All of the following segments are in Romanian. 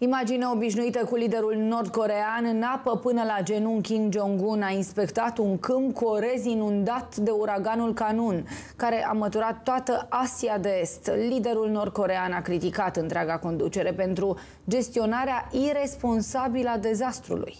Imagine obișnuită cu liderul nord-corean în apă până la genunchi Kim Jong-un a inspectat un câmp cu orez inundat de uraganul Canun, care a măturat toată Asia de Est. Liderul nord-corean a criticat întreaga conducere pentru gestionarea irresponsabilă a dezastrului.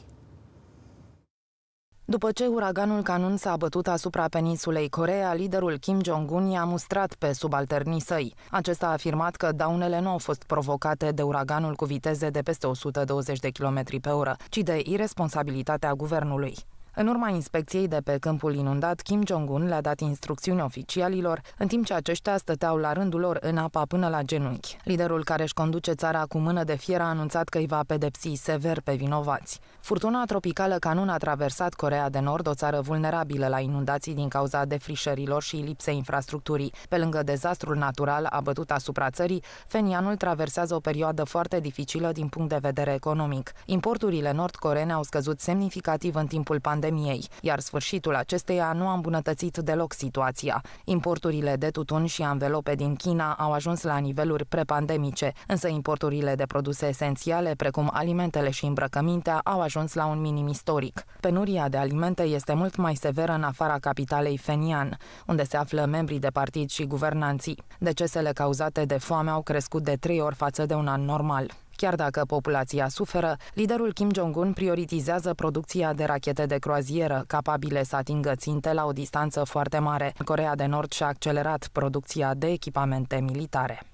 După ce uraganul Canun s-a abătut asupra peninsulei Corea, liderul Kim Jong-un i-a mustrat pe subalternii săi. Acesta a afirmat că daunele nu au fost provocate de uraganul cu viteze de peste 120 de km pe oră, ci de irresponsabilitatea guvernului. În urma inspecției de pe câmpul inundat, Kim Jong-un le-a dat instrucțiuni oficialilor, în timp ce aceștia stăteau la rândul lor în apa până la genunchi. Liderul care își conduce țara cu mână de fier a anunțat că îi va pedepsi sever pe vinovați. Furtuna tropicală Canun a traversat Corea de Nord, o țară vulnerabilă la inundații din cauza defrișărilor și lipsei infrastructurii. Pe lângă dezastrul natural abătut asupra țării, Fenianul traversează o perioadă foarte dificilă din punct de vedere economic. Importurile nord-coreene au scăzut semnificativ în timpul pandemiei pandemiei, iar sfârșitul acesteia nu a îmbunătățit deloc situația. Importurile de tutun și anvelope din China au ajuns la niveluri prepandemice, însă importurile de produse esențiale, precum alimentele și îmbrăcămintea, au ajuns la un minim istoric. Penuria de alimente este mult mai severă în afara capitalei Fenian, unde se află membrii de partid și guvernanții. Decesele cauzate de foame au crescut de trei ori față de un an normal. Chiar dacă populația suferă, liderul Kim Jong-un prioritizează producția de rachete de croazieră, capabile să atingă ținte la o distanță foarte mare. Corea de Nord și-a accelerat producția de echipamente militare.